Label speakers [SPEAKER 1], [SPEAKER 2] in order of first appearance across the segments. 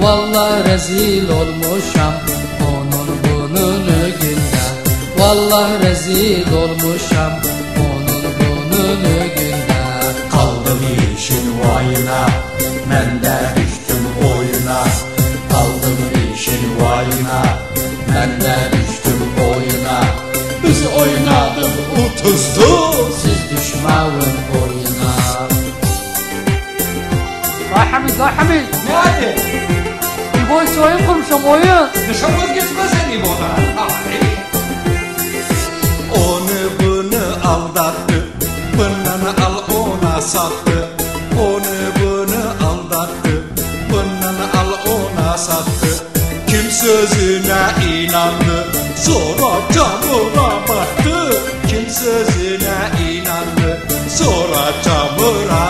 [SPEAKER 1] Vallahi rezil olmuşam Onun bunun günde Vallahi rezil olmuşam Onun bunun günde
[SPEAKER 2] Kaldım işin vayına Ben de düştüm oyuna. Kaldım işin vayına Ben de düştüm oyuna. Biz oynadık utuzdu
[SPEAKER 1] Siz düşmeyin oyuna
[SPEAKER 3] Vay Hamid, vay Hamid.
[SPEAKER 2] Ne hadi?
[SPEAKER 3] Boy oyun kurmuşum oyun.
[SPEAKER 2] Dışa vazgeçme seni bana Onu bunu aldattı. Bundan al ona sattı. Onu bunu aldattı. Bundan al ona sattı. Kim sözüne inandı? Sonra çamura battı Kim sözüne inandı? Sonra çamura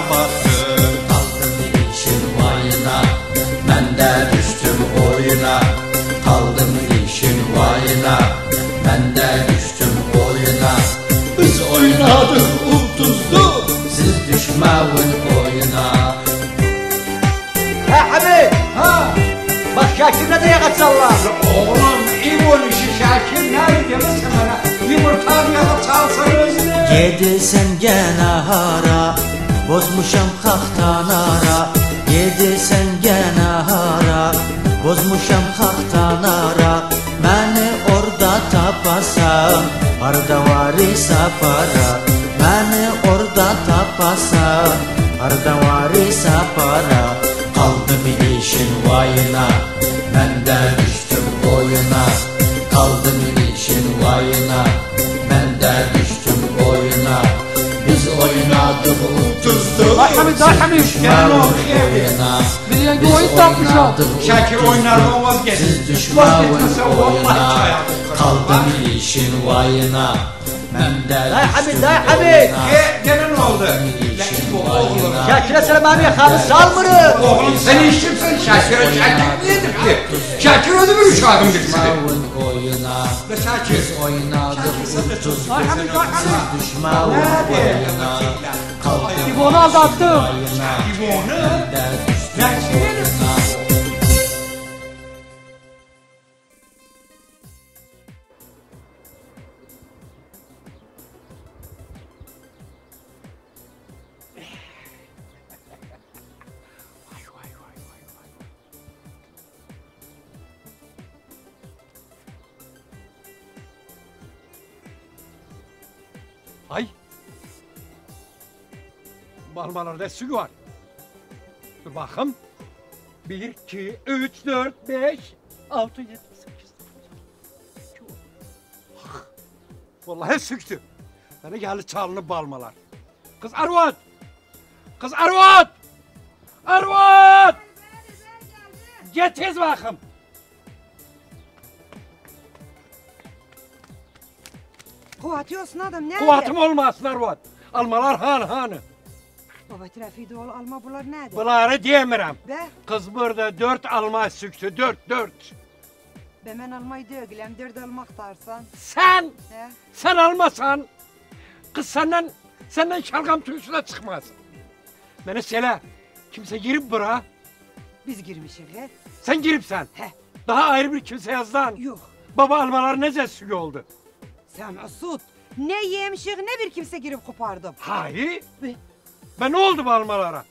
[SPEAKER 4] Gedilsen gene hara Bozmuşam haktan ara Gedilsen gene hara Bozmuşam haktan ara Beni orada tapasan Harda varisa para Beni orada tapasan Harda varisa para
[SPEAKER 2] Kaldım işin vayına Ben de düştüm oyuna Kaldım
[SPEAKER 3] Vay Hamid, vay Hamid.
[SPEAKER 2] Gel oğlum evine
[SPEAKER 3] Bir yenge oyun tapmışım.
[SPEAKER 2] Şakir oynar vazgeç Vazgeçmese vallahi
[SPEAKER 4] Kaldım işin vayına Ben de
[SPEAKER 5] Day Hamid,
[SPEAKER 4] düştüm
[SPEAKER 5] day Hamid.
[SPEAKER 4] oyuna.
[SPEAKER 2] Ge, gene ne oldu?
[SPEAKER 5] Şakir'e selam yakamı salmırı.
[SPEAKER 2] Oğlum sen işçimsin Şakir'e Şakir niye dikti? Şakir ödü mü uşağım dikti?
[SPEAKER 4] Oyuna
[SPEAKER 2] Şakir.
[SPEAKER 4] Oynadık. Siz düşmeyin oyuna Kaldım
[SPEAKER 3] Bir bunu aldattım.
[SPEAKER 2] İbonu.
[SPEAKER 4] Ben de düştüm
[SPEAKER 6] Balmalarda su var. Dur bakım. 1, 2, 3, 4, 5, 6, 7, 8, 9, Vallahi söktü. Bana geldi çalınıp balmalar. Kız Arvat! Kız Arvat! Arvat! Gel tez bakım.
[SPEAKER 7] Kuvatıyorsun adam nerede?
[SPEAKER 6] Kuvatım olmasın Arvat. Almalar han hanı.
[SPEAKER 7] Baba trafiği dolu alma bunlar nerede?
[SPEAKER 6] Bunları diyemirem.
[SPEAKER 7] Be,
[SPEAKER 6] Kız burada dört alma söktü. Dört, dört.
[SPEAKER 7] be ben almayı dögülem, dört almak tarsan.
[SPEAKER 6] Sen,
[SPEAKER 7] He?
[SPEAKER 6] sen almasan kız senden, senden şalgam da çıkmaz. Beni söyle, kimse girip bura,
[SPEAKER 7] Biz girmişiz he?
[SPEAKER 6] sen girip sen.
[SPEAKER 7] He.
[SPEAKER 6] Daha ayrı bir kimse yazdan.
[SPEAKER 7] Yok.
[SPEAKER 6] Baba almalar ne zessuyu oldu.
[SPEAKER 7] Sen Mesut. Ne yemişik ne bir kimse girip kopardım.
[SPEAKER 6] Hayır.
[SPEAKER 7] Be,
[SPEAKER 6] Ben ne oldu bu almalara?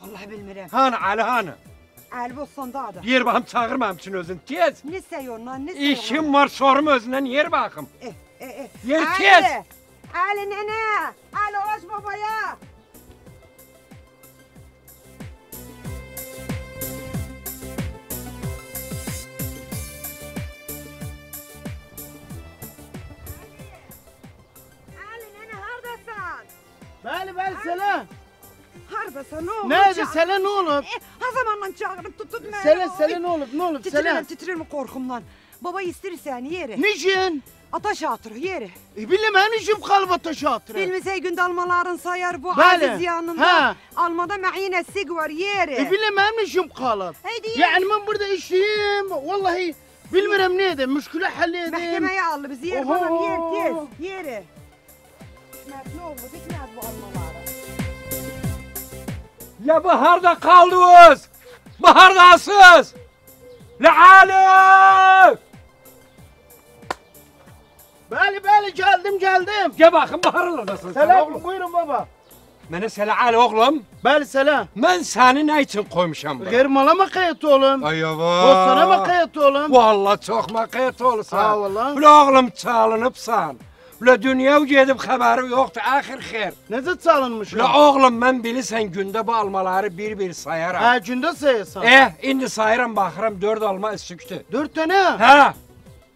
[SPEAKER 7] vallahi bilmirem.
[SPEAKER 6] Hani Ali hani.
[SPEAKER 7] Elbos sonda da.
[SPEAKER 6] Yer bakım çağırmam için özün tez.
[SPEAKER 7] Ne seyiyorsun lan ne seyiyorsun?
[SPEAKER 6] İşim var sorum özünden yer bakım.
[SPEAKER 7] Eh, eh, eh.
[SPEAKER 6] Yer
[SPEAKER 7] Ali,
[SPEAKER 6] tez.
[SPEAKER 7] Ali nene. Ali hoş babaya. Ali nene hardasın?
[SPEAKER 5] Bəli, bəli, Selam.
[SPEAKER 7] Harda sen ne olur?
[SPEAKER 8] Neydi
[SPEAKER 7] çağır-
[SPEAKER 8] Sele ne olup?
[SPEAKER 7] Eh, Ha zamanla çağırıp tutut beni.
[SPEAKER 8] Sele
[SPEAKER 7] Oy.
[SPEAKER 8] Sele ne olup ne olup Sele?
[SPEAKER 7] Titrerim titrerim korkumdan. Baba ister seni yeri.
[SPEAKER 8] Niçin?
[SPEAKER 7] Ataş hatırı yeri.
[SPEAKER 8] E bilmem ben işim kalba taşı hatırı.
[SPEAKER 7] Bilmese gün dalmaların sayar bu
[SPEAKER 8] Bəli,
[SPEAKER 7] aziz yanında.
[SPEAKER 8] hə.
[SPEAKER 7] Almada məhine sig var yeri.
[SPEAKER 8] E bilmem ben işim kalıp.
[SPEAKER 7] Haydi
[SPEAKER 8] Yani ben burada işleyeyim. Vallahi bilmirəm ne edeyim. Müşkülü halledeyim.
[SPEAKER 7] Mahkemeye aldı bizi yer bana yer tez yeri. Hikmet ne oldu bitmez bu almaları.
[SPEAKER 6] Ya baharda kaldınız. Bahardasız. Leale.
[SPEAKER 8] Bəli bəli geldim geldim.
[SPEAKER 6] Gel bakın baharlardasın sen
[SPEAKER 8] Selam
[SPEAKER 6] oğlum.
[SPEAKER 8] buyurun baba.
[SPEAKER 6] Bana Selaale oğlum.
[SPEAKER 8] Bəli selam.
[SPEAKER 6] Ben seni ne için koymuşam buraya?
[SPEAKER 8] Geri malama kayıt oğlum.
[SPEAKER 6] Ay
[SPEAKER 8] Dostana mı kayıt oğlum?
[SPEAKER 6] Vallahi çok makayet olsan.
[SPEAKER 8] Ha, vallahi.
[SPEAKER 6] Ula oğlum çalınıpsan. Ula dünya gedib xəbəri yoxdur, axir xeyr.
[SPEAKER 8] Necə çalınmışım?
[SPEAKER 6] Ula oğlum mən bilirsən gündə bu almaları bir-bir sayaram.
[SPEAKER 8] Ha gündə sayırsan.
[SPEAKER 6] Eh, indi sayıram baxıram 4 alma üstükdür.
[SPEAKER 8] Dört tane.
[SPEAKER 6] Hə,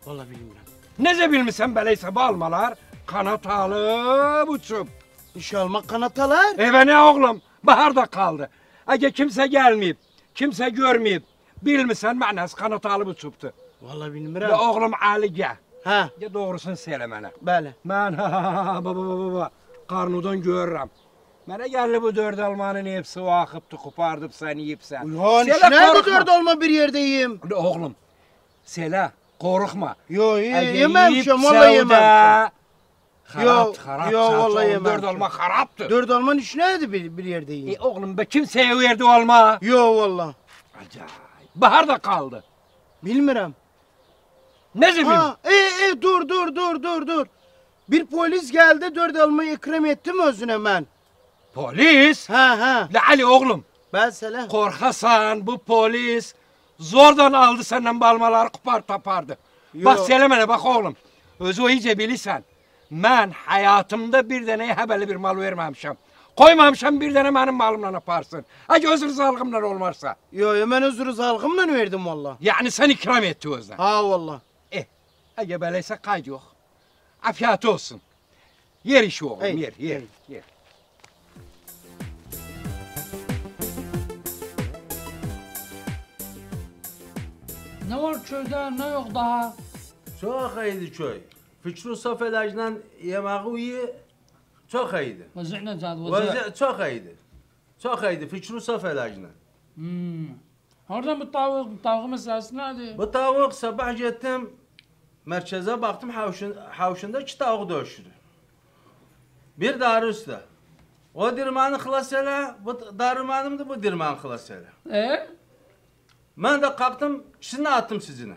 [SPEAKER 8] Vallahi bilmirəm.
[SPEAKER 6] necə bilmirsən beləysə bu almalar kanat alıb uçub.
[SPEAKER 8] İnşallah kanatalar.
[SPEAKER 6] Evə nə oğlum? Bahar da qaldı. Əgər kimsə gəlməyib, kimsə görməyib, bilmirsən mənəs kanat alıb uçubdu.
[SPEAKER 8] Vallahi
[SPEAKER 6] Ula
[SPEAKER 8] bilmirəm.
[SPEAKER 6] oğlum Ali gəl.
[SPEAKER 8] Ha,
[SPEAKER 6] Ya doğrusunu söylə mənə.
[SPEAKER 8] bəli.
[SPEAKER 6] Mən ha ha ha ha, baba baba baba qarnudan görürəm. Mənə gəldi bu dörd almanın hepsi o axıbdı, qopardıb sən yeyibsən.
[SPEAKER 8] Ulan
[SPEAKER 6] Selə
[SPEAKER 8] iş nerede
[SPEAKER 6] qorxma.
[SPEAKER 8] dört olma bir yerde yiyeyim?
[SPEAKER 6] Ula Oğlum, Selə, qorxma.
[SPEAKER 8] Yo ye,
[SPEAKER 6] Əgər
[SPEAKER 8] yememişim
[SPEAKER 6] yeyibsə
[SPEAKER 8] vallahi
[SPEAKER 6] o
[SPEAKER 8] yememişim.
[SPEAKER 6] da Xarab,
[SPEAKER 8] Yo,
[SPEAKER 6] xarab.
[SPEAKER 8] yo, vallahi
[SPEAKER 6] oğlum, Dörd alma xarabdır.
[SPEAKER 8] Dört olmanın iş nerede bir, bir yerde yiyeyim?
[SPEAKER 6] E, oğlum be verdi o alma.
[SPEAKER 8] Yo vallahi.
[SPEAKER 6] Acayip. Bahar da qaldı.
[SPEAKER 8] Bilmirəm.
[SPEAKER 6] Necə bil?
[SPEAKER 8] Ha, e, e, dur dur dur dur dur. Bir polis geldi dört almayı ikram ettim özüne ben.
[SPEAKER 6] Polis?
[SPEAKER 8] Ha ha.
[SPEAKER 6] La Ali oğlum,
[SPEAKER 8] Ben selam.
[SPEAKER 6] Korkasan bu polis zordan aldı senden balmaları kupar tapardı.
[SPEAKER 8] Yo.
[SPEAKER 6] Bak söylemene bak oğlum. Özü o iyice bilirsen. Ben hayatımda bir deneye hebeli bir mal vermemişim. Koymamışım bir tane benim malımla yaparsın. Acı özür salgımla olmazsa.
[SPEAKER 8] Yo yo ben özür salgımla verdim valla.
[SPEAKER 6] Yani sen ikram etti özden.
[SPEAKER 8] Ha valla.
[SPEAKER 6] Acı böyleyse kayd yok. Afiyet olsun. Yer işi oğlum,
[SPEAKER 8] Ey,
[SPEAKER 6] yer, yer,
[SPEAKER 8] ey.
[SPEAKER 6] yer.
[SPEAKER 1] Ne var köyde ne yok daha?
[SPEAKER 4] Çok iyiydi köy. Fikri Saf ilacla yemeği iyi. Çok iyiydi.
[SPEAKER 1] Vaziyet zad vaziyet.
[SPEAKER 4] Vaziyet çok iyiydi. Çok iyiydi Fikri Saf ilacla.
[SPEAKER 1] Hmm. Oradan bu tavuk, bu tavuk meselesi nerede?
[SPEAKER 4] Bu tavuk sabah gittim. Merkeze baktım havşun, havşunda iki tavuk dövüşürdü. Bir darı üstte. O dirmanı xilas elə, bu darmanım da bu dirmanı xilas elə.
[SPEAKER 1] E?
[SPEAKER 4] Ben de kalktım, ikisini attım sizine.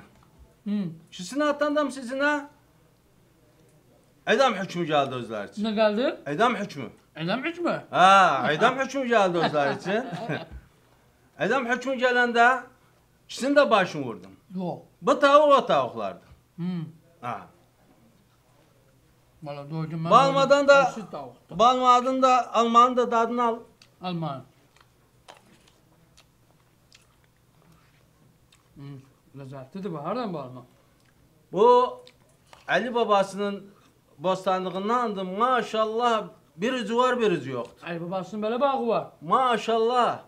[SPEAKER 1] Hmm.
[SPEAKER 4] İkisini attandım sizine. Edam hükmü geldi özler için.
[SPEAKER 1] Ne geldi?
[SPEAKER 4] Edam hükmü.
[SPEAKER 1] Edem hiç mi?
[SPEAKER 4] Ha, edam hükmü geldi özler için. edam hükmü gelende ikisini de başını vurdum.
[SPEAKER 1] Yok.
[SPEAKER 4] Bu tavuk o tavuklardı.
[SPEAKER 1] Hmm.
[SPEAKER 4] Ha.
[SPEAKER 1] Valla.
[SPEAKER 4] Balmadan da-. Balmadın da almanın da tadını al.
[SPEAKER 1] Alman. Hmm. Lezzetlidir. Nereden balma?
[SPEAKER 4] Bu Ali babasının bostanlığındandı. Maşallah bir ucu var bir ucu yok.
[SPEAKER 1] Ay babasının böyle bağı var.
[SPEAKER 4] Maşallah.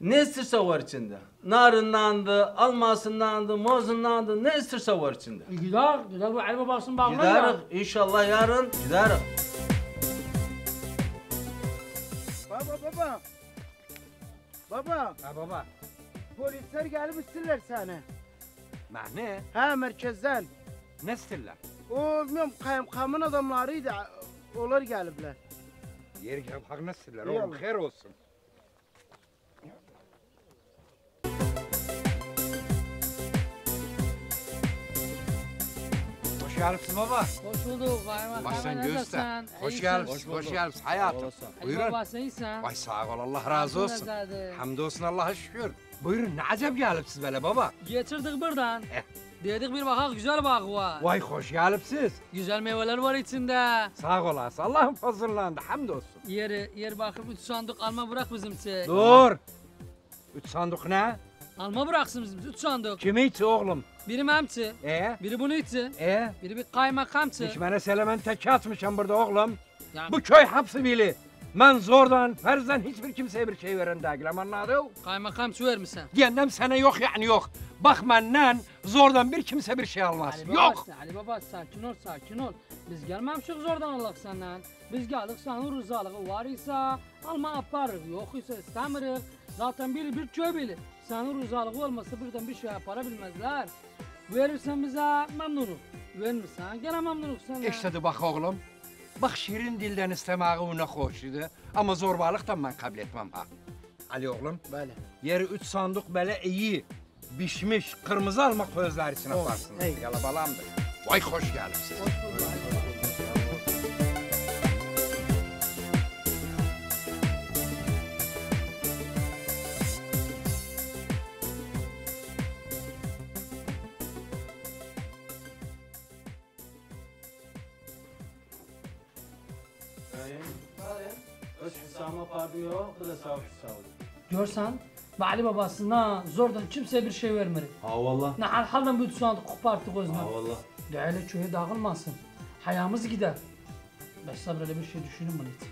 [SPEAKER 4] Ne isterse var içinde. Narındandı, almasındandı, mozundandı, ne isterse var içinde.
[SPEAKER 1] E, gider, gider bu Ali babasının bağına ya.
[SPEAKER 4] Gideriz inşallah yarın gideriz.
[SPEAKER 8] Baba baba. Baba
[SPEAKER 6] Ha baba,
[SPEAKER 8] polisler gelip isterler seni.
[SPEAKER 6] məni
[SPEAKER 8] Ha merkezden.
[SPEAKER 6] nə istəyirlər?
[SPEAKER 8] O bilmiyorum kaymakamın adamlarıydı. Onlar gelipler.
[SPEAKER 6] Yer istəyirlər
[SPEAKER 8] İyi
[SPEAKER 6] oğlum, xeyr olsun. Hoş geldiniz baba.
[SPEAKER 1] Hoş bulduk.
[SPEAKER 6] Baştan göster. Hoş geldiniz, hoş geldiniz hayatım.
[SPEAKER 1] Ali
[SPEAKER 6] Buyurun.
[SPEAKER 1] babası iyisin.
[SPEAKER 6] Vay sağ ol, Allah razı olsun. Hamdolsun Allah'a şükür. Buyurun, ne acep gelipsiz böyle baba.
[SPEAKER 1] Getirdik buradan.
[SPEAKER 6] Eh.
[SPEAKER 1] Dedik bir bakak güzel bağ var.
[SPEAKER 6] Vay hoş gelipsiz.
[SPEAKER 1] Güzel meyveler var içinde.
[SPEAKER 6] Sağ olasın, Allah'ın fazırlandı, hamdolsun.
[SPEAKER 1] Yeri, yer bakıp üç sandık alma bırak bizimse.
[SPEAKER 6] Dur. Üç sandık ne?
[SPEAKER 1] Alma bıraksın üç sandık.
[SPEAKER 6] Kimi içi oğlum?
[SPEAKER 1] Biri memçi,
[SPEAKER 6] E?
[SPEAKER 1] biri bunu içi,
[SPEAKER 6] E?
[SPEAKER 1] biri bir kaymakamçı.
[SPEAKER 6] Hiç bana söylemen tek atmışım burada oğlum.
[SPEAKER 1] Yani
[SPEAKER 6] Bu köy hapsi bili. Ben zordan, ferzden hiçbir kimseye bir şey veren değilim anladın?
[SPEAKER 1] Kaymakam su vermişsen.
[SPEAKER 6] Diyendem sana yok yani yok. Bak benden zordan bir kimse bir şey almaz.
[SPEAKER 1] Ali
[SPEAKER 6] Yok.
[SPEAKER 1] Baba, Ali Baba sakin ol sakin ol. Biz gelmemişik zordan Allah senden. Biz geldik senin rızalığı var ise alma yaparız. Yok ise istemirik. Zaten biri bir köy bilir. Senin rızalığı olmasa birden bir şey yaparabilmezler. Verirsen bize memnunum. Vermirsen gene memnunum senden.
[SPEAKER 6] İşte de bak oğlum. Bak şirin dilden istemeği ona hoş idi. Ama zorbalıktan ben kabul etmem ha. Ali oğlum.
[SPEAKER 1] Böyle.
[SPEAKER 6] Yeri üç sandık böyle iyi, pişmiş, kırmızı almak közlerisine yaparsın.
[SPEAKER 1] hey.
[SPEAKER 6] Yalabalamdır. Vay hoş geldiniz.
[SPEAKER 4] Öz
[SPEAKER 1] Görsen ve Ali babasına zordan kimseye bir şey vermedi.
[SPEAKER 4] Ha valla.
[SPEAKER 1] Ne hal halden bir sandık koparttık özüne.
[SPEAKER 4] Ha valla.
[SPEAKER 1] Değerli köye dağılmasın. Hayamız gider. Ben sabreyle bir şey düşünün bunu hiç.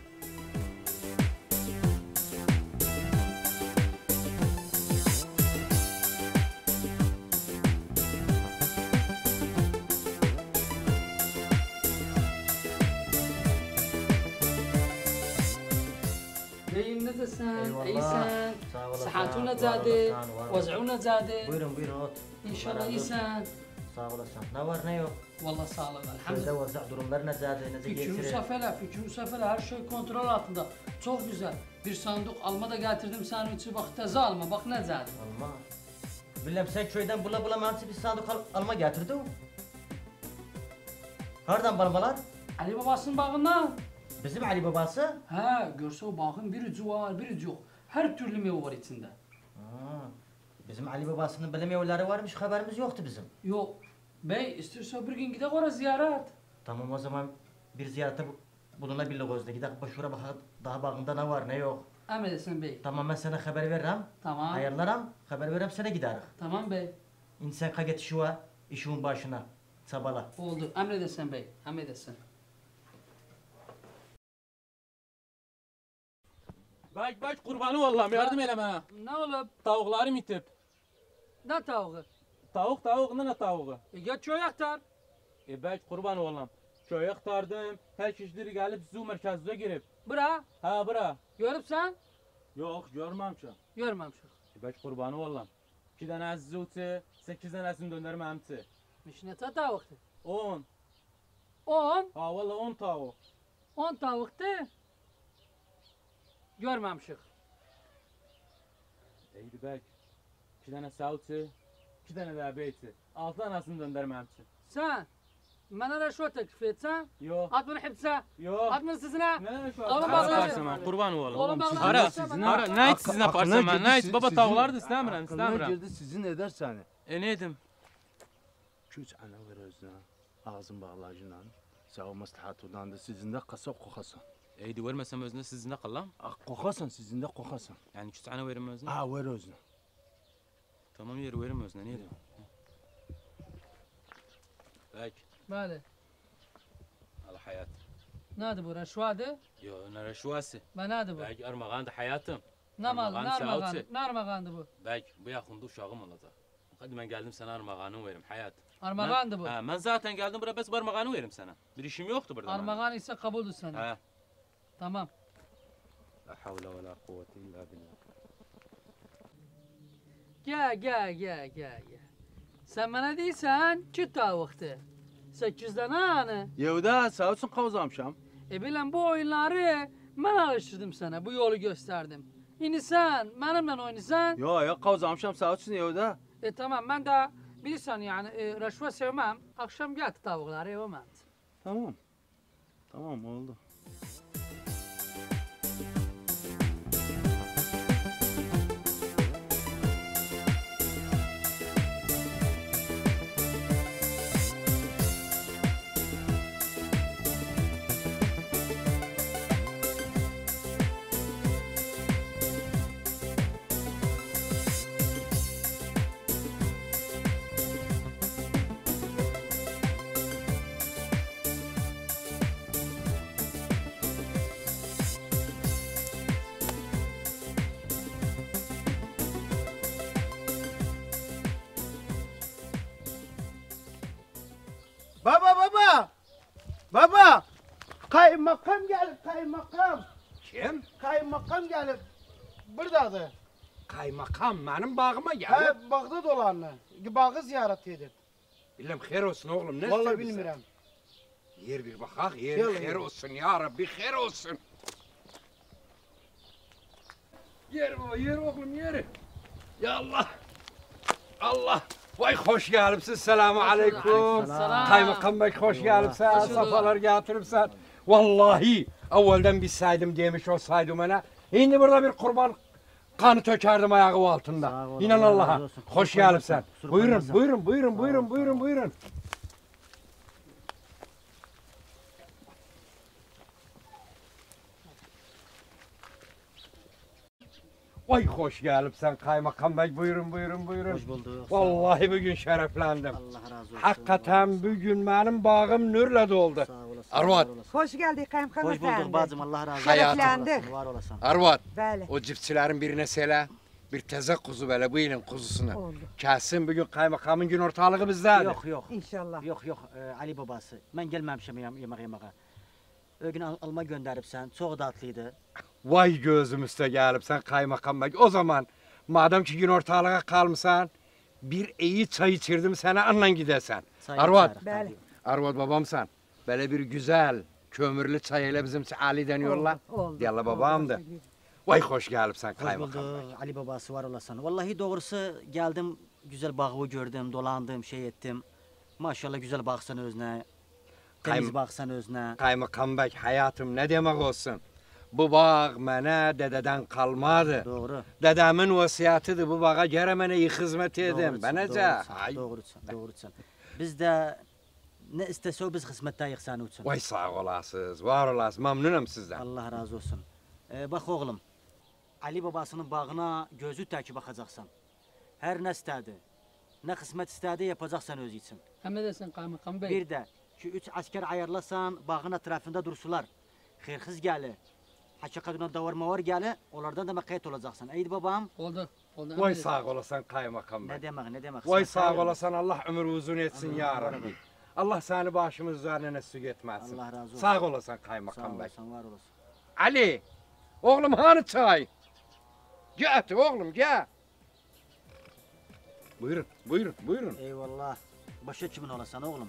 [SPEAKER 5] Sağ
[SPEAKER 1] vaz'una zade.
[SPEAKER 5] Buyurun buyurun ot.
[SPEAKER 1] İnşallah
[SPEAKER 5] Allah razı olsun.
[SPEAKER 1] iyisen.
[SPEAKER 5] Sağ olasın. Ne var ne yok?
[SPEAKER 1] Vallahi sağlık
[SPEAKER 5] Köyde
[SPEAKER 1] elhamdülillah.
[SPEAKER 5] vaziyet durumları ne zaten getirir.
[SPEAKER 1] Musafela, Fikri Musafela her şey kontrol altında. Çok güzel. Bir sandık alma da getirdim senin için bak teze alma bak ne zaten.
[SPEAKER 5] Alma. Bilmem sen köyden bula bula mantı bir sandık al alma getirdi o. Nereden balmalar?
[SPEAKER 1] Ali babasının bağından.
[SPEAKER 5] Bizim Ali babası.
[SPEAKER 1] He görse o bağın bir ucu var bir ucu yok. Her türlü meyve var içinde.
[SPEAKER 5] Ha, bizim Ali babasının böyle meyveleri varmış haberimiz yoktu bizim.
[SPEAKER 1] Yok. Bey istiyorsa bir gün gidelim oraya ziyaret.
[SPEAKER 5] Tamam o zaman bir ziyarete bu- bulunabilir gözde. Gidelim başvura bak daha bağında ne var ne yok.
[SPEAKER 1] Emredesin bey.
[SPEAKER 5] Tamam ben sana haber veririm.
[SPEAKER 1] Tamam.
[SPEAKER 5] Ayarlarım. Haber veririm sana giderik.
[SPEAKER 1] Tamam bey.
[SPEAKER 5] İnsan kaget var. işin başına. Sabala.
[SPEAKER 1] Oldu. Emredesin bey. Emredesin.
[SPEAKER 9] Bak bak kurbanı vallahi yardım eyleme ha.
[SPEAKER 1] Ne olup?
[SPEAKER 9] Tavuklarım itip.
[SPEAKER 1] Ne tavuğu?
[SPEAKER 9] Tavuk tavuk ne tavuğu?
[SPEAKER 1] E geç çoğu aktar.
[SPEAKER 9] E bak kurban oğlum. Köye aktardım. Her kişileri gelip zu merkezine girip.
[SPEAKER 1] Bura.
[SPEAKER 9] Ha bura.
[SPEAKER 1] Görüp sen?
[SPEAKER 9] Yok görmem şu.
[SPEAKER 1] Görmemişim.
[SPEAKER 9] E bak kurbanı oğlum. İki tane az zutu, sekiz tane asim döndürme hamsi.
[SPEAKER 1] Mişnete tavuktu.
[SPEAKER 9] On.
[SPEAKER 1] On.
[SPEAKER 9] Ha valla on tavuk.
[SPEAKER 1] On tavuktu. Görmemişik.
[SPEAKER 9] İyiydi bak. İki tane sautu, iki tane de beyti. Altı tane asim döndürme hamsi.
[SPEAKER 1] Sen bana rüşvet teklif etsen,
[SPEAKER 9] Yok.
[SPEAKER 1] at beni hapse,
[SPEAKER 9] Yok.
[SPEAKER 1] at beni sizine.
[SPEAKER 9] Ne şu
[SPEAKER 1] Oğlum
[SPEAKER 9] an?
[SPEAKER 1] bak-
[SPEAKER 9] yaparsın ben kurban oğlum.
[SPEAKER 1] Oğlum bak-
[SPEAKER 9] Ara,
[SPEAKER 1] bak-
[SPEAKER 9] sizin
[SPEAKER 1] bak-
[SPEAKER 9] ara. Ne hiç sizin yaparsın ben? Ne hiç baba tavuklar da istemiyorum,
[SPEAKER 4] Aklına girdi sizin eder seni.
[SPEAKER 9] E neydim?
[SPEAKER 4] Küç ana ver özüne. Ağzın bağlacından. Sağ maslahatudan da sizin de kasap kokasan.
[SPEAKER 9] Eydi vermesem özüne sizin de kalam.
[SPEAKER 4] Ah kokasan sizin de kokasan.
[SPEAKER 9] Yani üç tane verim özüne.
[SPEAKER 4] Ha ver özüne.
[SPEAKER 9] Tamam yeri verim özüne neydi? Bek.
[SPEAKER 1] Böyle.
[SPEAKER 9] Al hayat.
[SPEAKER 1] Nerede bu rüşveti?
[SPEAKER 9] Yo nara şuası.
[SPEAKER 1] Ben nerede bu?
[SPEAKER 9] Bek armağan da hayatım.
[SPEAKER 1] Ne mal,
[SPEAKER 9] Armağan
[SPEAKER 1] ne armağan,
[SPEAKER 9] saati.
[SPEAKER 1] ne armağandı bu?
[SPEAKER 9] Bek bu yakında uşağım olacak. Hadi ben geldim sana armağanı verim hayat.
[SPEAKER 1] Armağandı bu.
[SPEAKER 9] Ha, ben zaten geldim buraya bes armağanı verim sana. Bir işim yoktu burada.
[SPEAKER 1] Armağan ise kabuldü senin.
[SPEAKER 9] Ha.
[SPEAKER 1] Tamam.
[SPEAKER 9] La havle ve la kuvvete illa billah.
[SPEAKER 1] Gel gel gel gel gel. Sen bana değilsen çi tavuktu. Sekiz tane anı.
[SPEAKER 4] Yevda sağ olsun kavuzamşam.
[SPEAKER 1] E bilen bu oyunları ben alıştırdım sana. Bu yolu gösterdim. Yine sen benimle oynasan.
[SPEAKER 4] Yo yo kavuzamşam sağ olsun Yevda.
[SPEAKER 1] E tamam ben de bilirsen yani e, rüşvet sevmem. Akşam gel tavukları yemem.
[SPEAKER 4] Tamam. Tamam oldu.
[SPEAKER 8] Baba. Kaymakam gelip kaymakam.
[SPEAKER 6] Kim?
[SPEAKER 8] Kaymakam gelip buradadır.
[SPEAKER 6] Kaymakam benim bağıma geldi.
[SPEAKER 8] He bağda dolanlı. Bağı ziyaret edip.
[SPEAKER 6] Bilmem hayır olsun oğlum. Ne
[SPEAKER 8] Vallahi bilmirəm.
[SPEAKER 6] Yer bir bakak, yer hayır
[SPEAKER 8] yallah.
[SPEAKER 6] olsun ya Rabbi, hayır olsun. Yer baba, yer oğlum, yer. Ya Allah. Allah. Vay hoş gelipsin, selamu aleyküm. Kaymakam bey hoş gelipsin, safalar getiripsen. Vallahi evvelden bilseydim demiş olsaydım bana. Şimdi burada bir kurban kanı tökerdim ayağı altında. İnan Allah'a. Hoş
[SPEAKER 5] kusura
[SPEAKER 6] Buyurun, buyurun, buyurun, buyurun, buyurun, buyurun. Vay hoş gelipsen kaymakam bey. Buyurun, buyurun, buyurun.
[SPEAKER 5] Hoş bulduk.
[SPEAKER 6] Vallahi bugün şereflendim.
[SPEAKER 5] Allah razı olsun.
[SPEAKER 6] Hakikaten bugün benim bağım nürle doldu.
[SPEAKER 5] Sağ olasın.
[SPEAKER 6] Arvat.
[SPEAKER 7] Hoş geldin kaymakam
[SPEAKER 5] Hoş bulduk bacım Allah razı olsun.
[SPEAKER 7] Şereflendik.
[SPEAKER 5] Var olasın.
[SPEAKER 6] Arvat,
[SPEAKER 7] Bəli.
[SPEAKER 6] o çiftçilerin birine söyle. Bir teze kuzu böyle bu ilin kuzusunu.
[SPEAKER 7] Oldu.
[SPEAKER 6] Gelsin bugün kaymakamın gün ortalığı bizdedir.
[SPEAKER 5] Yok yok.
[SPEAKER 7] İnşallah.
[SPEAKER 5] Yok yok e, Ali babası. Ben gelmemişim yemeğe. O gün al- alma gönderipsen. Çok tatlıydı.
[SPEAKER 6] Vay gözümüzde gelip sen kaymakam bey. O zaman madem ki gün ortalığa kalmışsan bir iyi çay içirdim sana anla gidesen. Arvat. Arvat babamsan. Böyle bir güzel kömürlü çay ile bizim.
[SPEAKER 7] Oldu, oldu,
[SPEAKER 6] Yalla babamdı. Vay hoş gelip sen kaymakam
[SPEAKER 5] bulduk. Ali babası var olasın. Vallahi doğrusu geldim güzel bağı gördüm, dolandım, şey ettim. Maşallah güzel baksan özüne. Temiz
[SPEAKER 6] Kaym-
[SPEAKER 5] baksan özüne.
[SPEAKER 6] Kaymakam bey hayatım ne demek olsun. Bu bağ mənə dededen kalmadı.
[SPEAKER 5] Doğru.
[SPEAKER 6] Dedemin vasiyetidir bu bağa gere mənə iyi hizmet edin. Ben nece?
[SPEAKER 5] Doğrusun, doğrusun. Biz de ne istese biz hizmettayıq sen için.
[SPEAKER 6] Vay sağ olasınız, var olasınız. Memnunum sizden.
[SPEAKER 5] Allah razı olsun. Ee, bak oğlum, Ali babasının bağına gözü teki bakacaksan. Her ne istedi, ne kısmet istedi yapacaksan öz için.
[SPEAKER 1] Hem de sen kaymakam bey.
[SPEAKER 5] Bir de şu üç asker ayarlasan bağın etrafında dursular. Hırhız geli. Hakikatına davar mavar geli, onlardan da mekayet olacaksın. Eydi babam.
[SPEAKER 1] Oldu. Oldu.
[SPEAKER 6] Vay sağ olasan kaymakam bey.
[SPEAKER 5] Ne demek ne demek.
[SPEAKER 6] Vay sağ olasan Allah ömür uzun etsin ya Rabbi. Allah seni başımız üzerine nesük etmesin.
[SPEAKER 5] Allah razı olsun.
[SPEAKER 6] Sağ olasan
[SPEAKER 5] Sağ
[SPEAKER 6] kaymakam bey.
[SPEAKER 5] olasın, var olasın.
[SPEAKER 6] Ali, oğlum hani çay? Gel oğlum gel. Buyurun, buyurun, buyurun.
[SPEAKER 5] Eyvallah. Başa kimin olasan oğlum?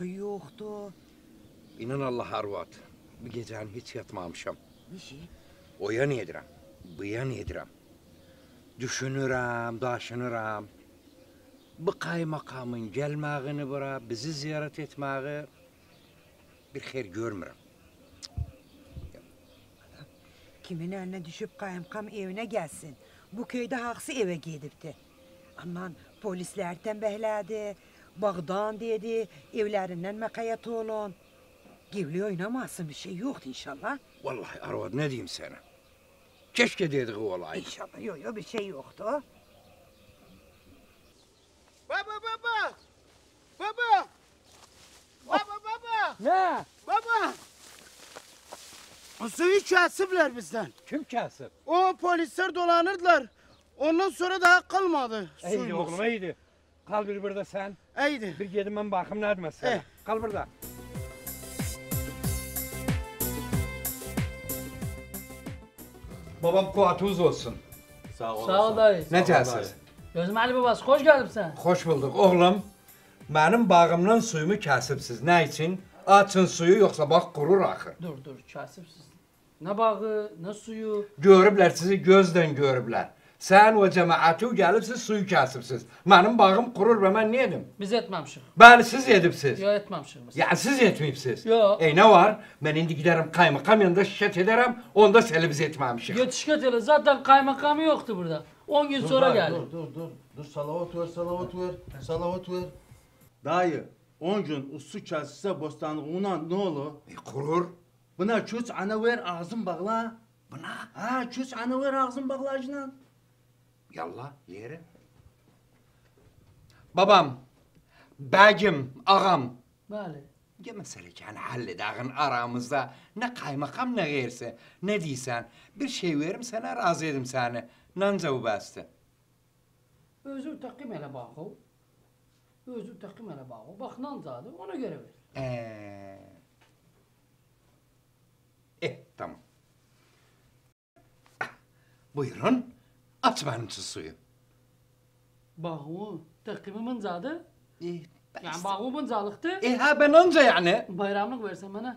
[SPEAKER 7] Hulku yoktu.
[SPEAKER 6] İnan Allah Arvat. Bu gecen hiç yatmamışım.
[SPEAKER 7] Nişi?
[SPEAKER 6] Oyan yedirəm, buyan yedirəm. Düşünürəm, daşınıram. Bu kaymakamın gelmağını bura, bizi ziyaret etmeği bir xeyir görmürəm.
[SPEAKER 7] Kimin eline düşüp kaymakam evine gelsin. Bu köyde haksı eve gidipti. Aman polisler tembehlədi. Bağdan dedi. Evlerinden mekayet olun. Gevli oynamasın bir şey yoktu inşallah.
[SPEAKER 6] Vallahi Arvad ne diyeyim sana? Keşke dediği olaydı.
[SPEAKER 7] İnşallah yok yok bir şey yoktu.
[SPEAKER 8] Baba baba. Baba. Baba baba.
[SPEAKER 6] Ne?
[SPEAKER 8] Baba. O suyu kesipler bizden.
[SPEAKER 6] Kim kesip?
[SPEAKER 8] O polisler dolanırdılar. Ondan sonra daha kalmadı
[SPEAKER 6] İyiydi oğlum iyiydi. Qal bir burada sən.
[SPEAKER 8] Eydi.
[SPEAKER 6] Bir gedim mən baxım nədir məsələ.
[SPEAKER 8] Eh.
[SPEAKER 6] Qal burada. Babam kuatuz olsun.
[SPEAKER 4] Sağ olasın.
[SPEAKER 1] Sağ ol dayı.
[SPEAKER 6] Necəsiz?
[SPEAKER 1] Gözüm Ali babası, xoş gəlibsən.
[SPEAKER 6] Xoş bulduq. Oğlum, mənim bağımdan suyumu kəsibsiz. Nə üçün? Açın suyu, yoxsa bax qurur axı.
[SPEAKER 1] Dur, dur, kəsibsiz. Nə bağı, nə suyu?
[SPEAKER 6] Görüblər sizi, gözdən görüblər. Sən o cəmaəti gəlibsiz suyu kesipsiz. Benim bağım kurur və mən nə edim?
[SPEAKER 1] Biz etmemişik.
[SPEAKER 6] Bəli siz edibsiz.
[SPEAKER 1] Yo etmemişik biz.
[SPEAKER 6] Yani siz etmeyipsiz.
[SPEAKER 1] Yo.
[SPEAKER 6] E ne var? Ben indi giderim kaymakam yanında şikayet ederim. Onda selimiz etmemişik.
[SPEAKER 1] Yetişket ele zaten kaymakamı yoktu burada. 10 gün
[SPEAKER 4] Dur
[SPEAKER 1] sonra
[SPEAKER 4] dayı,
[SPEAKER 1] gel.
[SPEAKER 4] Dur dur dur. Dur salavat ver salavat ver. Salavat ver. Dayı 10 gün usu kesilse bostanlığına ne olur?
[SPEAKER 6] E, kurur.
[SPEAKER 4] Buna çöz ana ver ağzın bağla. Buna? Ha çöz ana ver ağzın bağla acınan.
[SPEAKER 6] Yallah yerim. Babam, bacım, ağam.
[SPEAKER 1] Bəli.
[SPEAKER 6] Ya meseleken halledağın aramızda ne kaymakam ne gayırsa ne diysen bir şey veririm sana razı edim seni. Nanca bu bastı.
[SPEAKER 1] Özü təqim elə bax o. Özü təqim elə bax o. Bax nancadır, ona görə ver.
[SPEAKER 6] Ee... Eh tamam. Ah, Buyurun benim şu suyu.
[SPEAKER 1] O təqimi məncadır.
[SPEAKER 6] Eh,
[SPEAKER 1] Yəni bax o məncalıqdır.
[SPEAKER 6] E ha ben anca yani.
[SPEAKER 1] Bayramlıq versən mənə.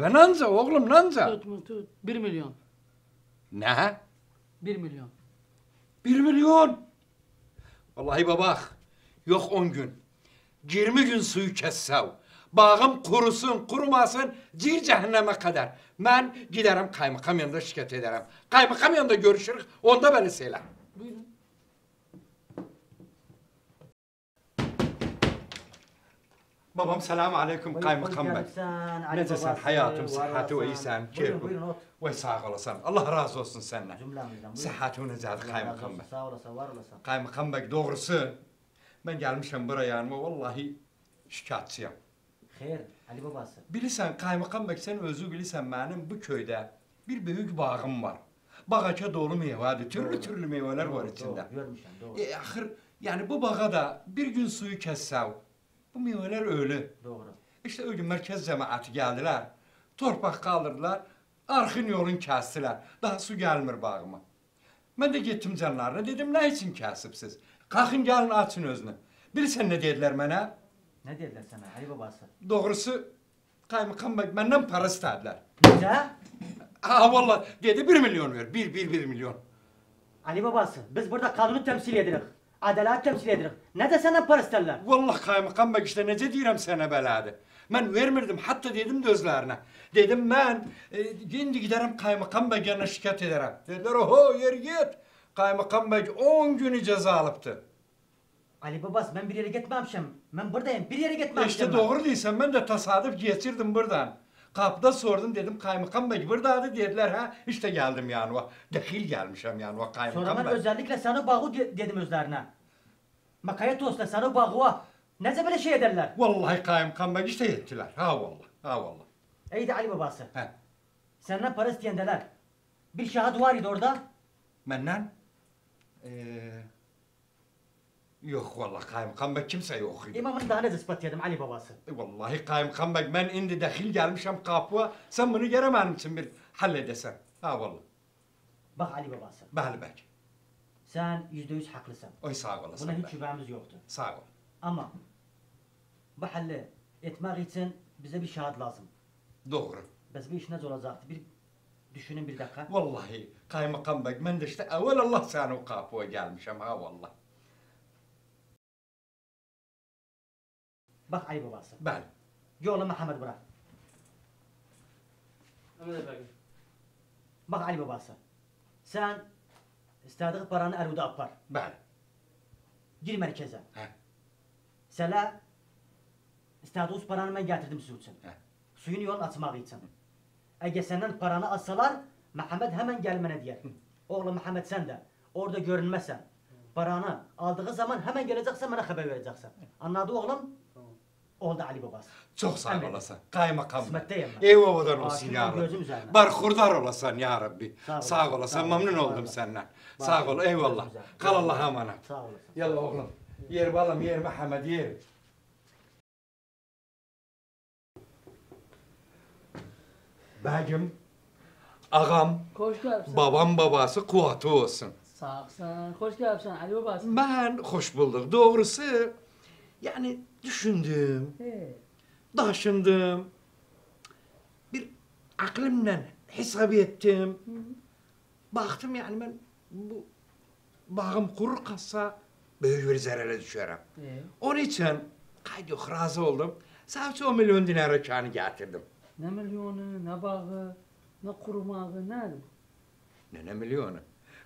[SPEAKER 6] Ben anca oğlum nanca.
[SPEAKER 1] Tut, mu, tut. 1 milyon.
[SPEAKER 6] Ne?
[SPEAKER 1] 1 milyon.
[SPEAKER 6] Bir milyon. Vallahi babak. Yok on gün. 20 gün suyu kessev. Bağım kurusun, kurumasın, cir cehenneme kadar. Ben giderim kaymakam yanında şikayet ederim. Kaymakam yanında görüşürüz, onda beni söyle.
[SPEAKER 1] Buyurun.
[SPEAKER 6] Babam selamun aleyküm kaymakam bey. Necesin hayatım, sıhhati ve
[SPEAKER 5] Buyurun
[SPEAKER 6] keyfim. Ve sağ olasın. Allah razı olsun senden. Sıhhati ve necaat
[SPEAKER 5] Allah razı
[SPEAKER 6] kaymakam
[SPEAKER 5] olsun,
[SPEAKER 6] bey.
[SPEAKER 5] Sağ olasın var olasın.
[SPEAKER 6] Kaymakam bey doğrusu ben gelmişim buraya yanıma vallahi şikayetçiyim.
[SPEAKER 5] Hayır Ali babası.
[SPEAKER 6] Bilirsən, kaymakam bey sen özü bilirsən benim bu köyde bir büyük bağım var. Bağaça dolu meyvedir, türlü türlü meyveler var içinde.
[SPEAKER 5] Doğru, görmüşüm doğru.
[SPEAKER 6] E, ahır yani bu bağa da bir gün suyu kessev, bu meyveler ölü.
[SPEAKER 5] Doğru.
[SPEAKER 6] İşte o gün merkez cemaati geldiler, torpaq kaldırdılar, arxın yolun kestiler. Daha su gelmir bağıma. Ben de gittim canlarına, dedim ne için kesipsiz? Kalkın gelin açın özünü. Bilirsən ne dediler mənə?
[SPEAKER 5] Ne dediler sana Ali babası?
[SPEAKER 6] Doğrusu kaymakam bey benden para istediler.
[SPEAKER 5] Nece?
[SPEAKER 6] Ha vallahi dedi bir milyon ver. Bir, bir, bir milyon.
[SPEAKER 5] Ali babası biz burada kanunu temsil edirik. Adalet temsil edirik. Ne de senden para isterler?
[SPEAKER 6] Vallahi kaymakam bey işte nece deyirəm sənə belədi. Mən vermirdim, hatta dedim de özlerine. Dedim ben, e, şimdi giderim kaymakam bey yanına şikayet ederim. Dediler oho yer git. Kaymakam bey 10 günü ceza alıptı.
[SPEAKER 5] Ali babası ben bir yere gitmemişim. Ben buradayım. Bir yere gitmemişim.
[SPEAKER 6] İşte doğru değilsen ben de tesadüf geçirdim buradan. Kapıda sordum dedim kaymakam bey buradaydı dediler ha işte geldim yanıma. Dehil gelmişim yanıma
[SPEAKER 5] Sonra
[SPEAKER 6] kaymakam
[SPEAKER 5] ben
[SPEAKER 6] bey.
[SPEAKER 5] özellikle sana bağı de- dedim özlerine. Makaya tosla sana bağı Ne böyle şey ederler?
[SPEAKER 6] Vallahi kaymakam bey işte yettiler. Ha vallahi, ha vallahi.
[SPEAKER 5] İyi de Ali babası.
[SPEAKER 6] He.
[SPEAKER 5] Senden para isteyendeler. Bir şahit var idi orada.
[SPEAKER 6] Menden? Ee, yok vallahi kaymakam bey kimse yok idi.
[SPEAKER 5] İmamın daha ne ispat yedim Ali babası.
[SPEAKER 6] E, Vallahi kaymakam bey ben indi dahil gelmişim kapıya. Sen bunu geremedim için bir halledesen. Ha vallahi.
[SPEAKER 5] Bak Ali babası.
[SPEAKER 6] Bəli bey.
[SPEAKER 5] Sen yüzde yüz haklısın.
[SPEAKER 6] Oy sağ olasın.
[SPEAKER 5] Buna hiç şüphemiz yoktu.
[SPEAKER 6] Sağ ol.
[SPEAKER 5] Ama bu halli etmek için bize bir şahit lazım.
[SPEAKER 6] Doğru.
[SPEAKER 5] Biz bu iş ne olacaktı? Bir düşünün bir dakika.
[SPEAKER 6] Vallahi kaymakam bey ben de işte evvel Allah seni o kapıya gelmişim ha vallahi.
[SPEAKER 5] Bak Ali babası.
[SPEAKER 6] Bəli.
[SPEAKER 5] Yolu Muhammed bırak.
[SPEAKER 1] Mehmet Efendi.
[SPEAKER 5] Bak Ali babası. Sen istediğin paranı eluda apar.
[SPEAKER 6] Bəli.
[SPEAKER 5] Gir merkeze.
[SPEAKER 6] He.
[SPEAKER 5] Sela istediğiniz paranı ben getirdim sizin için.
[SPEAKER 6] He.
[SPEAKER 5] Suyun yolunu açmak için. Eğer senden paranı alsalar Muhammed hemen gelmene diyer. Oğlum Muhammed sen de orada görünmezsen paranı aldığı zaman hemen geleceksen bana haber vereceksin. Anladın oğlum? Oldu Ali babası.
[SPEAKER 6] Çok sağ
[SPEAKER 5] Emredin.
[SPEAKER 6] olasın. Kaymakam.
[SPEAKER 5] Kısmetteyim ben.
[SPEAKER 6] Eyvallah olsun ya Rabbi. Barhurdar olasın ya Rabbi.
[SPEAKER 5] Sağ olasın,
[SPEAKER 6] Sağ olasın.
[SPEAKER 5] sağ
[SPEAKER 6] Memnun oldum senden. Sağ ol. Eyvallah. Kal Allah'a emanet.
[SPEAKER 5] Sağ olasın.
[SPEAKER 6] Yalla oğlum. Yer balam yer Muhammed yer. Bacım, ağam,
[SPEAKER 1] Hoş gəlibsən.
[SPEAKER 6] babam babası kuvvetli olsun.
[SPEAKER 1] Sağsan. Hoş gəlibsən Ali babası.
[SPEAKER 6] Ben hoş bulduk. Doğrusu yani düşündüm,
[SPEAKER 1] He.
[SPEAKER 6] daşındım. Bir aklımla hesap ettim. Baktım yani ben bu bağım kurur kalsa büyük bir zarara düşerim.
[SPEAKER 1] He.
[SPEAKER 6] Onun için kaydı yok razı oldum. Sadece 10 milyon dinar kanı getirdim.
[SPEAKER 1] Nə milyonu, nə bağı, nə qurumağı, nədir?
[SPEAKER 6] Ne ne milyonu?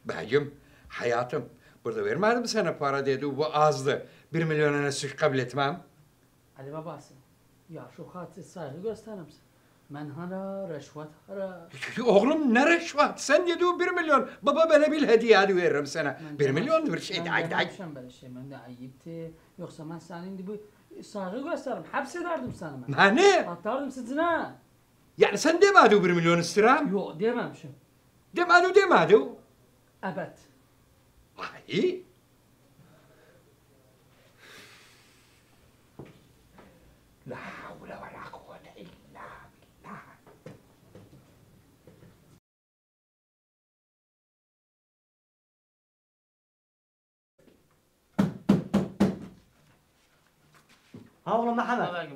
[SPEAKER 6] Bacım hayatım Burada vermedim sana para dedi. Bu azdı. Bir milyonuna suç kabul etmem.
[SPEAKER 1] Ali babası. Ya şu hatı saygı gösterir misin? Men hara, reşvet hara.
[SPEAKER 6] Oğlum ne reşvat? Sen dedi o bir milyon. Baba böyle bir hediye veririm sana.
[SPEAKER 1] Ben
[SPEAKER 6] Bir milyon bir şey.
[SPEAKER 1] Ben
[SPEAKER 6] ay.
[SPEAKER 1] dememişim böyle şey. Ben de ayıptı. Yoksa ben senin gibi saygı gösteririm. Hapsederdim seni ben.
[SPEAKER 6] Hani?
[SPEAKER 1] Atardım sizine.
[SPEAKER 6] Yani sen demedi o bir milyon istirham.
[SPEAKER 1] Yok dememişim.
[SPEAKER 6] Demedi demedi.
[SPEAKER 1] Evet.
[SPEAKER 6] Ay. La havle ve la kuvvete illa billah.
[SPEAKER 5] Ha oğlum Mehmet.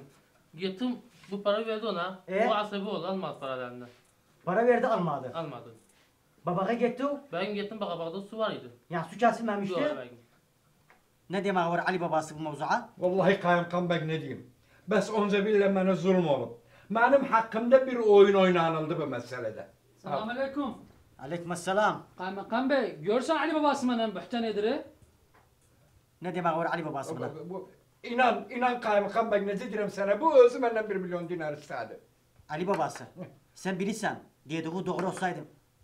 [SPEAKER 10] Gittim bu para verdi ona.
[SPEAKER 5] E?
[SPEAKER 10] Bu asabi oldu almaz paralarını.
[SPEAKER 5] Para verdi almadı.
[SPEAKER 10] Almadı.
[SPEAKER 5] Babaya gitti o.
[SPEAKER 10] Ben gittim baka bakta su var idi.
[SPEAKER 5] Yani su kesilmemişti.
[SPEAKER 10] Yok.
[SPEAKER 5] Ne demek var Ali babası bu mevzuğa?
[SPEAKER 6] Vallahi kaymakam bey ne diyeyim. Bes onca bile bana zulüm olup. Benim hakkımda bir oyun oynanıldı bu meselede.
[SPEAKER 1] Selamun aleyküm.
[SPEAKER 5] Aleykümselam.
[SPEAKER 1] Kaymakam bey, görsen Ali babası benden bühten ediri.
[SPEAKER 5] Ne demek var Ali babası buna?
[SPEAKER 6] Bu, bu, inan, inan kaymakam bey ne diyeyim sana. Bu özü benden bir milyon dinar istedi.
[SPEAKER 5] Ali babası. Sen bilirsen dediği doğru olsaydı.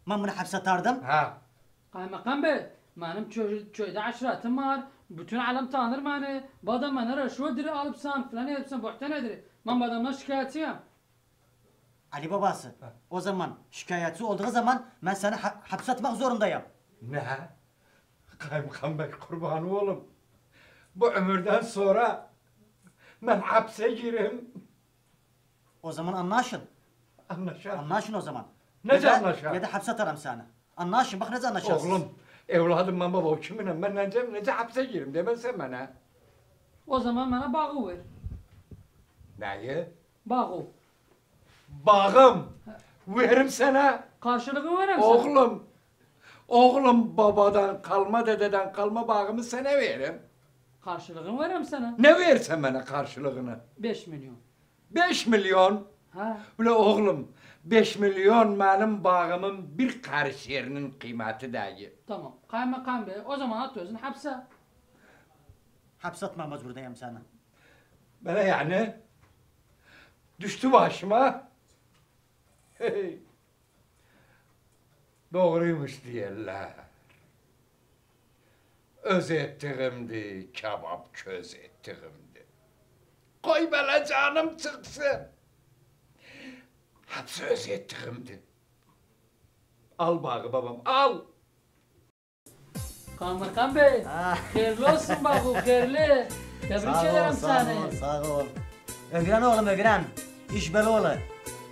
[SPEAKER 5] Ben bunu hapse atardım.
[SPEAKER 6] Ha.
[SPEAKER 1] Kaymakam bey, benim köy, köyde aşiretim var. Bütün alem tanır beni. Bu adam bana rüşvet diri alıp sen filan edip sen bühten ediri. Ben bu adamdan şikayetçiyim.
[SPEAKER 5] Ali babası. O zaman şikayetçi olduğu zaman ben seni ha- hapse atmak zorundayım.
[SPEAKER 6] Ne? Kaymakam bey kurbanı oğlum. Bu ömürden sonra ben hapse girim.
[SPEAKER 5] O zaman anlaşın.
[SPEAKER 6] Anlaşalım.
[SPEAKER 5] Anlaşın o zaman.
[SPEAKER 6] Nece anlaşalım?
[SPEAKER 5] Ya da hapse atarım seni. Anlaşın bak nece anlaşarsınız.
[SPEAKER 6] Oğlum, evladım baba kiminle ben nece, nece hapse girim demezsen bana.
[SPEAKER 1] O zaman bana bağı ver.
[SPEAKER 6] Neyi?
[SPEAKER 1] Bağı.
[SPEAKER 6] Bağım. Verim sana.
[SPEAKER 1] Karşılığını veririm sana.
[SPEAKER 6] Oğlum. Oğlum babadan kalma dededen kalma bağımı sana veririm.
[SPEAKER 1] Karşılığını veririm sana.
[SPEAKER 6] Ne versen bana karşılığını?
[SPEAKER 1] 5 milyon.
[SPEAKER 6] 5 milyon.
[SPEAKER 1] Ha?
[SPEAKER 6] Ula oğlum 5 milyon benim bağımın bir karış yerinin kıymeti değil.
[SPEAKER 1] Tamam. Kaymakam bey, o zaman atıyorsun hapse.
[SPEAKER 5] Hapse atma mecburdayım seni.
[SPEAKER 6] Bana yani düştü başıma. Hey. Doğruymuş diyorlar. Öz ettiğimdi, kebap köz ettiğimdi. Koy bana canım çıksın. Hepsi öz ettiğimdi. Al bağı babam, al.
[SPEAKER 1] Kaymakam bey, hayırlı olsun babu, hayırlı. Tebrik ederim seni.
[SPEAKER 5] sağ ol. Ögren oğlum ögren. İş böyle olur.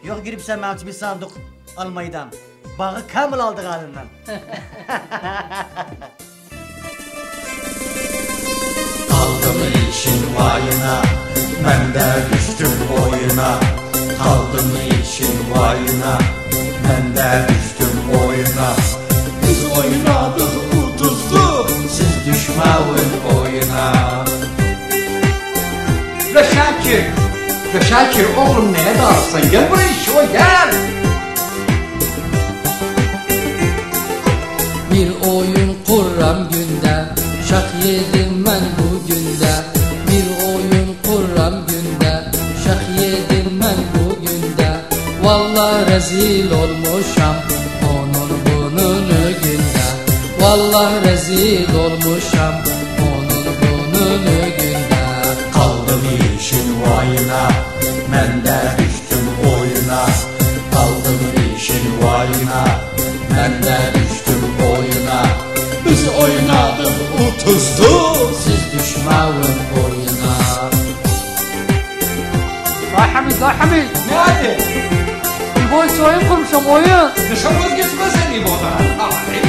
[SPEAKER 5] Yok girip sen benim için bir sandık almayıdan. Bağı kamil aldık halinden.
[SPEAKER 2] Kaldım işin vayına Ben de düştüm oyuna Kaldım işin vayına Ben de düştüm oyuna Biz oynadık ucuzdu Siz düşmeyin oyuna
[SPEAKER 6] Ve Şakir, ve Şakir oğlum neye dağılsın? Gel buraya şu gel.
[SPEAKER 11] Bir oyun kuram günde Şak yedim ben bu rezil olmuşam Onun bunun günde. Vallahi rezil olmuşam Onun bunun günde.
[SPEAKER 2] Kaldım işin vayına Ben de düştüm oyuna. Kaldım işin vayına Ben de düştüm oyuna. Biz oynadık utuzdu
[SPEAKER 11] Siz düşmeyin oyuna.
[SPEAKER 12] La Hamid, la Hamid.
[SPEAKER 6] Ne hadi?
[SPEAKER 12] Boy oyun kurmuşum oyun.
[SPEAKER 6] Dışarı vazgeçme sen İbo'dan. Ay.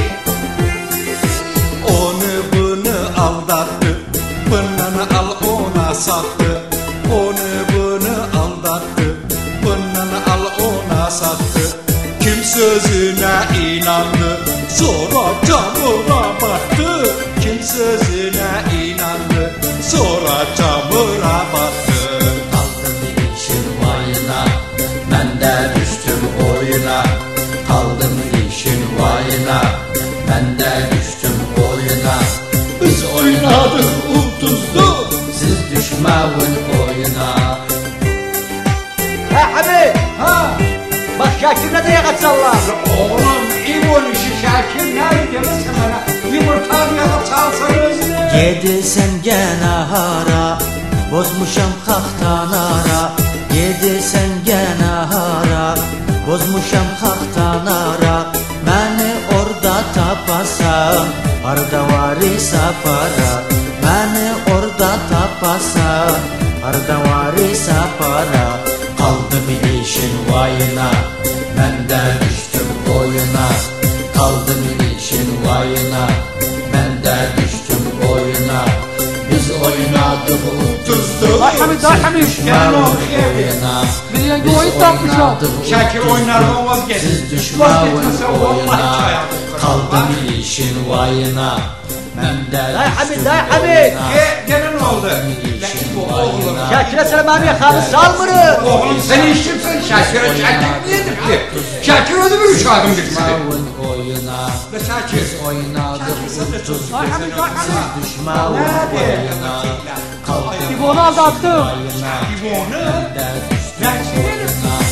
[SPEAKER 2] Onu bunu aldattı. Bundan al ona sattı. Onu bunu aldattı. Bundan al ona sattı. Kim sözüne inandı? Sonra çamura battı Kim sözüne inandı? Sonra çamura battı boyuna Ben de düştüm oyuna. Biz
[SPEAKER 13] oynadık ulduzlu
[SPEAKER 14] Siz düşmeyin oyuna.
[SPEAKER 5] Ha abi
[SPEAKER 6] ha
[SPEAKER 5] Bak şəklimlə də yağa çallar
[SPEAKER 6] Oğlum İmon işi şəklimlə Deməsə mənə yumurtam yağa çalsın özünü
[SPEAKER 2] Gedirsən gənə hara Bozmuşam xaxtan ara Gedirsən gənə hara Bozmuşam xaxtan ara tapasan Harda varis apara Məni orada tapasan Harda varis apara Qaldım işin vayına Mən də düşdüm oyuna Qaldım işin vayına Mən də düşdüm oyuna Biz oynadıq ulduzdu
[SPEAKER 1] Ay Hamid, ay Hamid.
[SPEAKER 6] Gel oğlum,
[SPEAKER 2] oyuna.
[SPEAKER 1] Bir yenge oyun.
[SPEAKER 6] Şakir oynar olmaz geç.
[SPEAKER 2] Siz
[SPEAKER 6] olmaz
[SPEAKER 2] oyuna
[SPEAKER 6] çaya.
[SPEAKER 2] Qaldım işin vayına Mən də
[SPEAKER 5] Day Hamid,
[SPEAKER 2] düşdüm
[SPEAKER 5] day Hamid.
[SPEAKER 6] Ge, gene ne oldu?
[SPEAKER 2] işin
[SPEAKER 6] Bu oğlum.
[SPEAKER 5] Şakir'e sen bana yakanı salmırı.
[SPEAKER 6] Oğlum sen işçimsin Şakir'e Şakir niye dikti? Şakir ödü mü uşağım dikti?
[SPEAKER 2] Düşməyin oyuna
[SPEAKER 6] Ve Şakir.
[SPEAKER 2] Oynadıq ulduzdu
[SPEAKER 1] Ay Hamid, ay Hamid.
[SPEAKER 2] Düşməyin oyuna Qaldım
[SPEAKER 1] İbonu aldattım.
[SPEAKER 2] oyuna
[SPEAKER 6] İbonu.
[SPEAKER 2] Də düşdüm oyuna